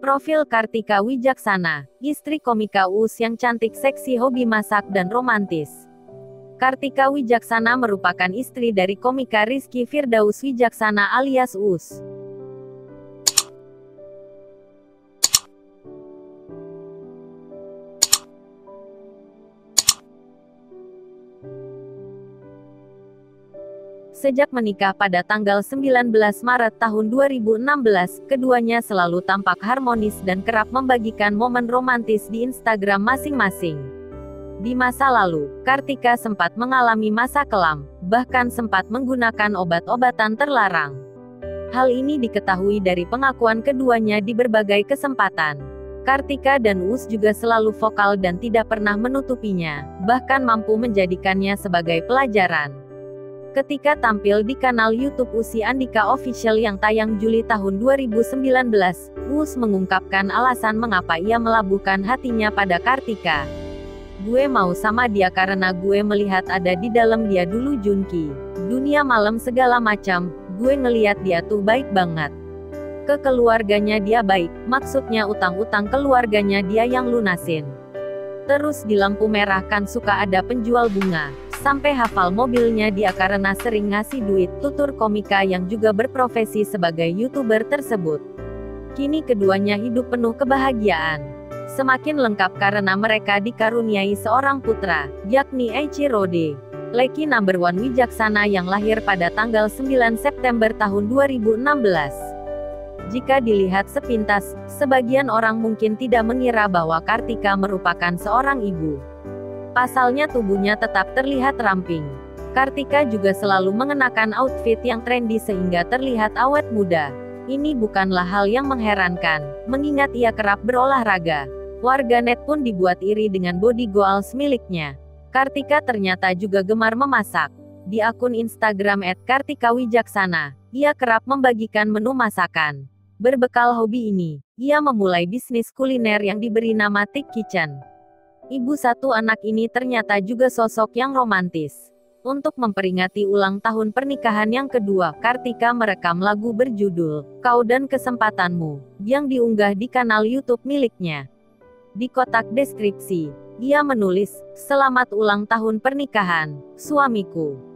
Profil Kartika Wijaksana, istri komika Us yang cantik seksi hobi masak dan romantis. Kartika Wijaksana merupakan istri dari komika Rizky Firdaus Wijaksana alias Us. Sejak menikah pada tanggal 19 Maret tahun 2016, keduanya selalu tampak harmonis dan kerap membagikan momen romantis di Instagram masing-masing. Di masa lalu, Kartika sempat mengalami masa kelam, bahkan sempat menggunakan obat-obatan terlarang. Hal ini diketahui dari pengakuan keduanya di berbagai kesempatan. Kartika dan Us juga selalu vokal dan tidak pernah menutupinya, bahkan mampu menjadikannya sebagai pelajaran. Ketika tampil di kanal YouTube Usi Andika Official yang tayang Juli tahun 2019, Us mengungkapkan alasan mengapa ia melabuhkan hatinya pada Kartika. Gue mau sama dia karena gue melihat ada di dalam dia dulu Junki. Dunia malam segala macam, gue ngeliat dia tuh baik banget. Ke keluarganya dia baik, maksudnya utang-utang keluarganya dia yang lunasin. Terus di lampu merah kan suka ada penjual bunga, sampai hafal mobilnya dia karena sering ngasih duit, tutur komika yang juga berprofesi sebagai youtuber tersebut. Kini keduanya hidup penuh kebahagiaan. Semakin lengkap karena mereka dikaruniai seorang putra, yakni Eiichi Rode. Leki number one Wijaksana yang lahir pada tanggal 9 September tahun 2016. Jika dilihat sepintas, sebagian orang mungkin tidak mengira bahwa Kartika merupakan seorang ibu. Pasalnya tubuhnya tetap terlihat ramping. Kartika juga selalu mengenakan outfit yang trendy sehingga terlihat awet muda. Ini bukanlah hal yang mengherankan, mengingat ia kerap berolahraga. Warganet pun dibuat iri dengan body goals miliknya. Kartika ternyata juga gemar memasak. Di akun Instagram @kartikawijaksana, ia kerap membagikan menu masakan. Berbekal hobi ini, ia memulai bisnis kuliner yang diberi nama Tik Kitchen. Ibu satu anak ini ternyata juga sosok yang romantis. Untuk memperingati ulang tahun pernikahan yang kedua, Kartika merekam lagu berjudul "Kau dan Kesempatanmu" yang diunggah di kanal YouTube miliknya. Di kotak deskripsi, ia menulis, "Selamat ulang tahun pernikahan, suamiku."